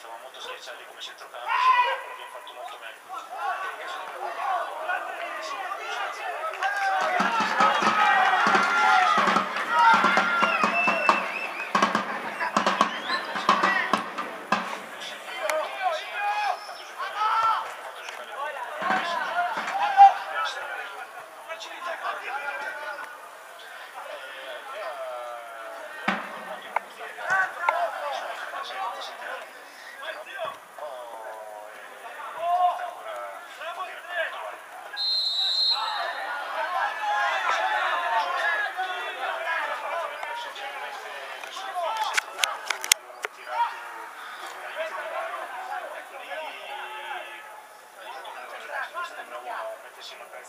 Stavamo molto schiacciati come centrocampo, Abbiamo fatto molto meglio.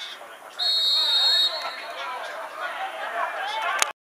just want to